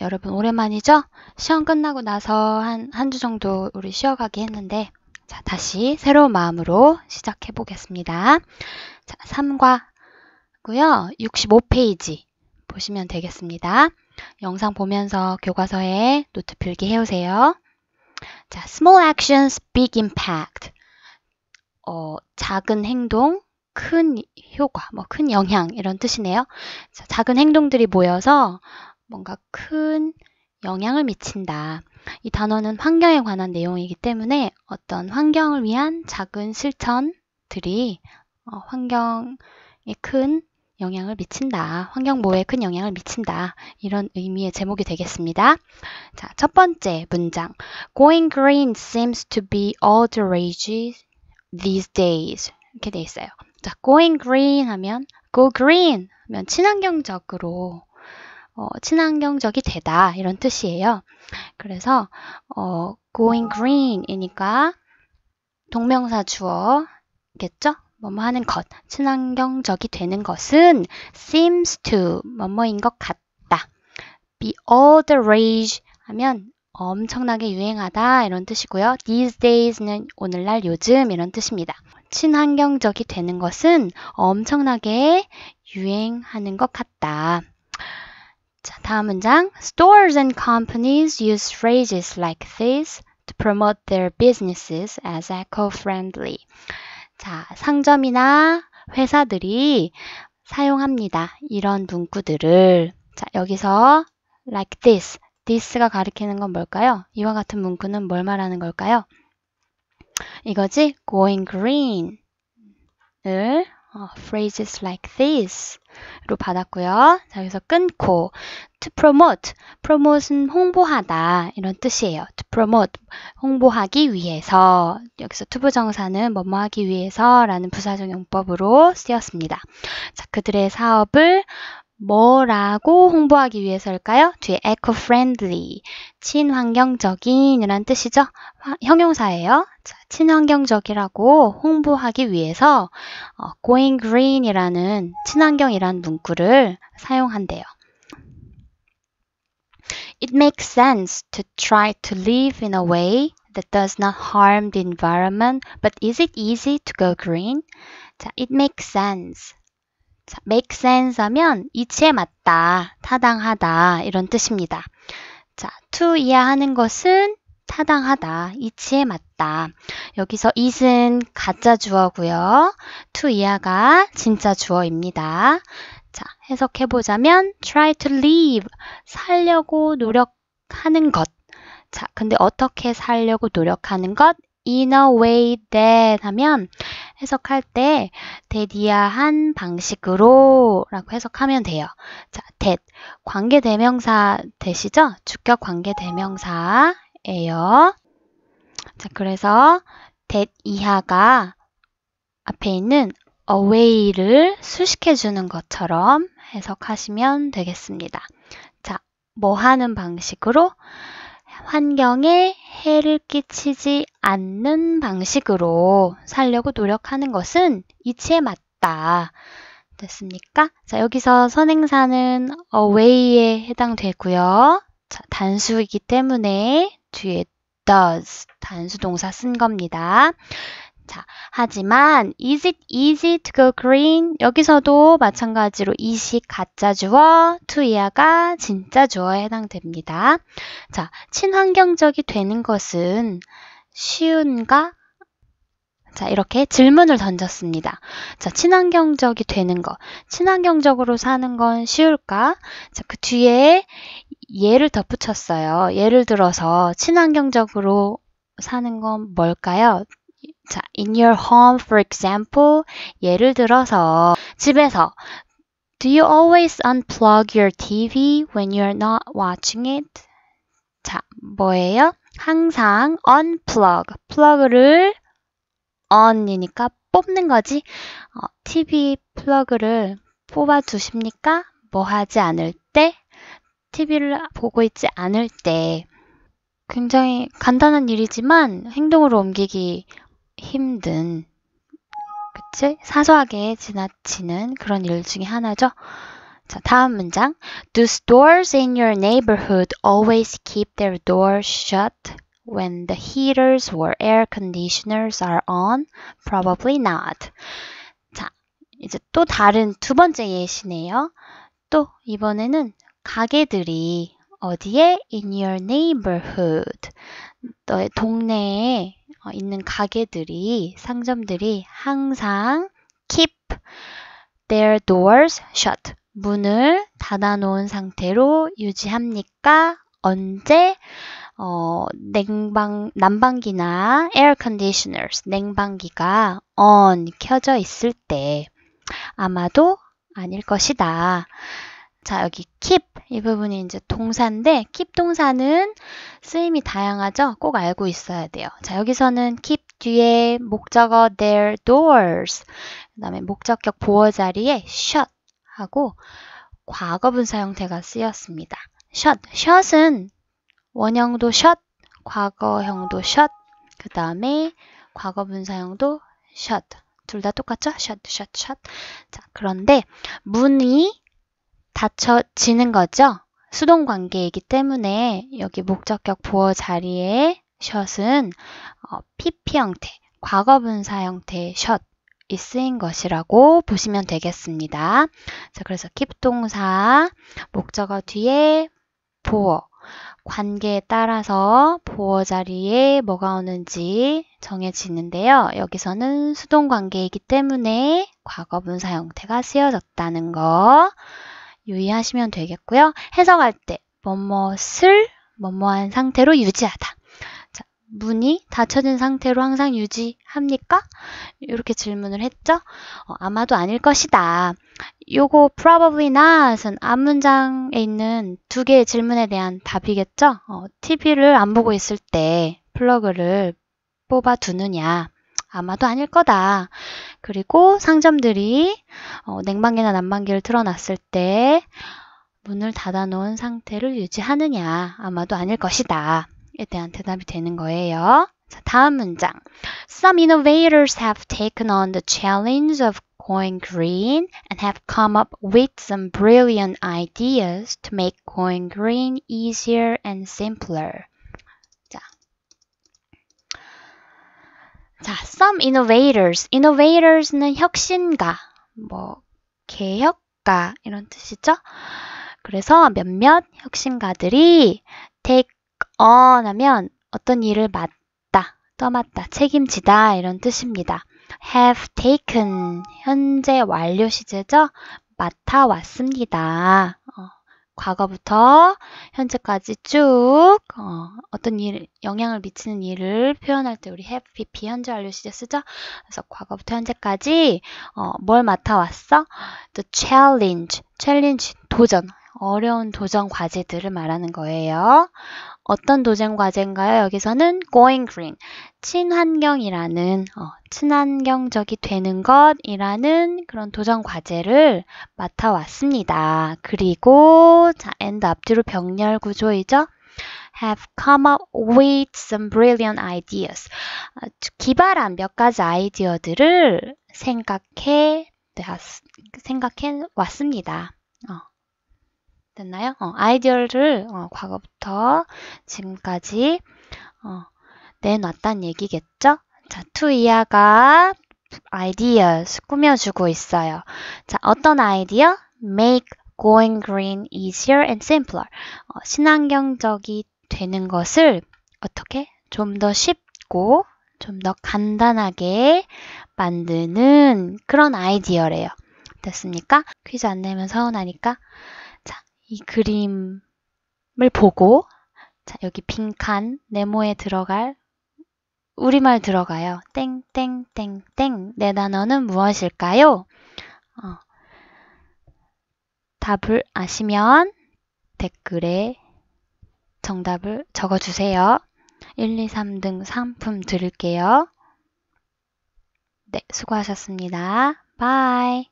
여러분 오랜만이죠? 시험 끝나고 나서 한 한 주 정도 우리 쉬어가기 했는데 자, 다시 새로운 마음으로 시작해 보겠습니다. 자, 3과고요. 65페이지 보시면 되겠습니다. 영상 보면서 교과서에 노트 필기 해오세요. 자, small actions, big impact. 어, 작은 행동, 큰 효과, 뭐 큰 영향 이런 뜻이네요. 자, 작은 행동들이 모여서 뭔가 큰 영향을 미친다. 이 단어는 환경에 관한 내용이기 때문에 어떤 환경을 위한 작은 실천들이 어, 환경에 큰 영향을 미친다. 환경 보호에 큰 영향을 미친다. 이런 의미의 제목이 되겠습니다. 자, 첫 번째 문장. Going green seems to be all the rage these days. 이렇게 돼 있어요. 자, going green 하면 go green 하면 친환경적으로 어, 친환경적이 되다 이런 뜻이에요. 그래서 어, going green이니까 동명사 주어겠죠? 뭐뭐 하는 것, 친환경적이 되는 것은 seems to 뭐뭐인 것 같다. be all the rage 하면 엄청나게 유행하다 이런 뜻이고요. these days는 오늘날 요즘 이런 뜻입니다. 친환경적이 되는 것은 엄청나게 유행하는 것 같다. 자, 다음 문장. Stores and companies use phrases like this to promote their businesses as eco-friendly. 자, 상점이나 회사들이 사용합니다. 이런 문구들을. 자, 여기서 like this. this가 가리키는 건 뭘까요? 이와 같은 문구는 뭘 말하는 걸까요? 이거지? going green을 어, phrases like this 로 받았고요. 자, 여기서 끊고 to promote, promote은 홍보하다 이런 뜻이에요. to promote, 홍보하기 위해서 여기서 투부정사는 뭐뭐 하기 위해서라는 부사적 용법으로 쓰였습니다. 자, 그들의 사업을 뭐라고 홍보하기 위해서일까요? 뒤에 eco-friendly, 친환경적인 이란 뜻이죠. 형용사예요. 자, 친환경적이라고 홍보하기 위해서 어, going green이라는 친환경이란 문구를 사용한대요. It makes sense to try to live in a way that does not harm the environment, but is it easy to go green? 자, it makes sense. 자, make sense 하면 이치에 맞다, 타당하다 이런 뜻입니다. 자, to 이해하는 것은 타당하다, 이치에 맞다. 여기서 it은 가짜 주어고요. to 이하가 진짜 주어입니다. 자, 해석해 보자면 try to live, 살려고 노력하는 것. 자, 근데 어떻게 살려고 노력하는 것? in a way that 하면 해석할 때 that이야한 방식으로 라고 해석하면 돼요. 자, that 관계대명사 되시죠? 주격 관계대명사예요. 자, 그래서 that 이하가 앞에 있는 away를 수식해 주는 것처럼 해석하시면 되겠습니다. 자, 뭐 하는 방식으로 환경에 해를 끼치지 않는 방식으로 살려고 노력하는 것은 이치에 맞다. 됐습니까? 자, 여기서 선행사는 away에 해당되고요. 자, 단수이기 때문에 뒤에 does 단수 동사 쓴 겁니다. 자, 하지만 is it easy to go green? 여기서도 마찬가지로 이식 가짜 주어, to 이하가 진짜 주어에 해당됩니다. 자, 친환경적이 되는 것은 쉬운가? 자, 이렇게 질문을 던졌습니다. 자, 친환경적이 되는 것. 친환경적으로 사는 건 쉬울까? 자, 그 뒤에 예를 덧붙였어요. 예를 들어서 친환경적으로 사는 건 뭘까요? 자, in your home, for example, 예를 들어서 집에서 Do you always unplug your TV when you're not watching it? 자, 뭐예요? 항상 unplug, plug를 un이니까 뽑는 거지. 어, TV 플러그를 뽑아 두십니까? 뭐 하지 않을 때? TV를 보고 있지 않을 때. 굉장히 간단한 일이지만 행동으로 옮기기 힘든 그치? 사소하게 지나치는 그런 일 중에 하나죠. 자, 다음 문장. Do stores in your neighborhood always keep their doors shut when the heaters or air conditioners are on? Probably not. 자, 이제 또 다른 두 번째 예시네요. 또 이번에는 가게들이 어디에? In your neighborhood. 너의 동네에 있는 가게들이, 상점들이 항상 keep their doors shut. 문을 닫아놓은 상태로 유지합니까? 언제? 어, 냉방, 난방기나 air conditioners, 냉방기가 on, 켜져 있을 때 아마도 아닐 것이다. 자, 여기 keep 이 부분이 이제 동사인데 keep 동사는 쓰임이 다양하죠? 꼭 알고 있어야 돼요. 자, 여기서는 keep 뒤에 목적어 their doors 그 다음에 목적격 보어 자리에 shut 하고 과거 분사 형태가 쓰였습니다. shut, shut은 원형도 shut, 과거형도 shut, 그 다음에 과거 분사형도 shut. 둘 다 똑같죠? shut, shut, shut. 자, 그런데 문이 닫혀지는 거죠? 수동 관계이기 때문에 여기 목적격 보어 자리에 shut은 어, PP 형태, 과거 분사 형태의 shut 이 쓰인 것이라고 보시면 되겠습니다. 자, 그래서 keep 동사, 목적어 뒤에 보어, 관계에 따라서 보어 자리에 뭐가 오는지 정해지는데요. 여기서는 수동 관계이기 때문에 과거 분사 형태가 쓰여졌다는 거 유의하시면 되겠고요. 해석할 때 뭐뭇을 뭐뭐한 상태로 유지하다. 자, 문이 닫혀진 상태로 항상 유지합니까? 이렇게 질문을 했죠. 어, 아마도 아닐 것이다. 요거 probably not은 앞문장에 있는 두 개의 질문에 대한 답이겠죠. 어, TV를 안 보고 있을 때 플러그를 뽑아 두느냐. 아마도 아닐 거다. 그리고 상점들이 어, 냉방기나 난방기를 틀어놨을 때 문을 닫아놓은 상태를 유지하느냐. 아마도 아닐 것이다. 에 대한 대답이 되는 거예요. 자, 다음 문장. Some innovators have taken on the challenge of going green and have come up with some brilliant ideas to make going green easier and simpler. 자, 자 some innovators. innovators는 혁신가, 뭐 개혁가 이런 뜻이죠. 그래서 몇몇 혁신가들이 take on 하면 어떤 일을 맡다, 떠맡다, 책임지다 이런 뜻입니다. have taken 현재 완료 시제죠. 맡아왔습니다. 어, 과거부터 현재까지 쭉 어, 떤 일, 영향을 미치는 일을 표현할 때 우리 have, pp 현재 완료 시제 쓰죠. 그래서 과거부터 현재까지 어, 뭘 맡아왔어? The challenge, challenge 도전, 어려운 도전 과제들을 말하는 거예요. 어떤 도전 과제인가요? 여기서는 going green, 친환경이라는 어, 친환경적이 되는 것이라는 그런 도전 과제를 맡아왔습니다. 그리고 자, and 앞뒤로 병렬 구조이죠. have come up with some brilliant ideas. 아, 기발한 몇 가지 아이디어들을 생각해 생각해 왔습니다. 어. 됐나요? 어, 아이디어를 어, 과거부터 지금까지 어, 내놨단 얘기겠죠? 자, 이하가 ideas 꾸며주고 있어요. 자, 어떤 아이디어? make going green easier and simpler. 어, 친환경적이 되는 것을 어떻게 좀 더 쉽고 좀 더 간단하게 만드는 그런 아이디어래요. 됐습니까? 퀴즈 안 내면 서운하니까 이 그림을 보고 자, 여기 빈칸 네모에 들어갈 우리말 들어가요. 땡땡땡땡 내 단어는 무엇일까요? 어, 답을 아시면 댓글에 정답을 적어주세요. 1, 2, 3등 상품 드릴게요. 네, 수고하셨습니다. 바이.